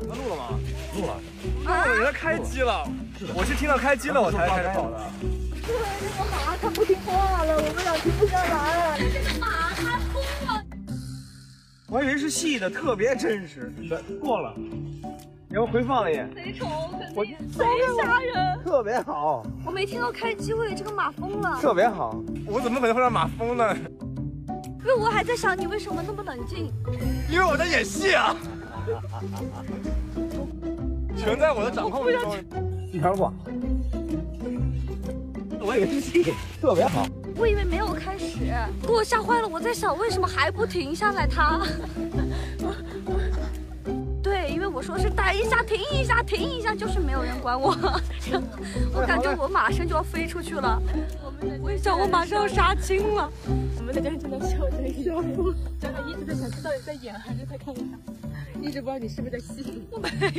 他录了吗？录了。啊，人家开机了，我是听到开机了我才开始跑的。对，那个马它不听话了，我们俩停不下来。这个马它疯了。我还以为是戏的，特别真实。过了，然后回放一眼，贼丑，我贼吓人，特别好，我没听到开机，我以为这个马疯了。特别好。我怎么可能会让马疯呢？因为我还在想你为什么那么冷静。因为我在演戏啊，全在我的掌控之中。一条网，我以为是戏，特别好。我以为没有开始，给我吓坏了。我在想为什么还不停下来它？说是等一下，停一下，停一下，就是没有人管我。我感觉我马上就要飞出去了，我想我马上要杀青了。我们在家真的笑真笑，真的一直在想，这到底在演还是在看一下，一直不知道你是不是在戏。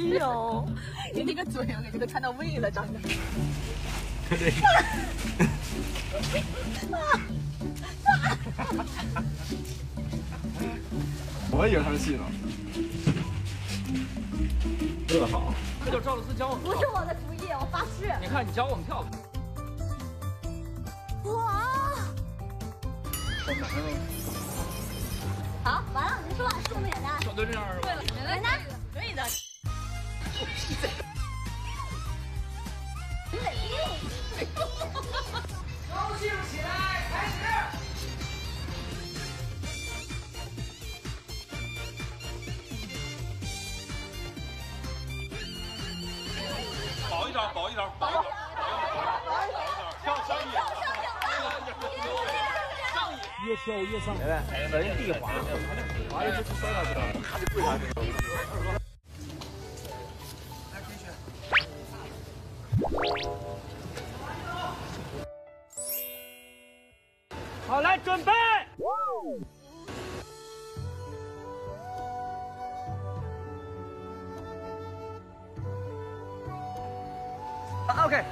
没有，你那个嘴我感觉都看到胃了，长得。我以为他是戏呢。特好，这就赵露思教我们。不是我的主意，我发誓。你看，你教我们跳。哇！好，完了，结束了，是我们演的。小队这样是吧？对了，简单可以的。高薄一点，薄一点，薄一点，薄一点，跳上瘾，上瘾，越跳越上。来，人地滑，滑一直摔了，咔就跪下去了。好，来准备。Uh, okay.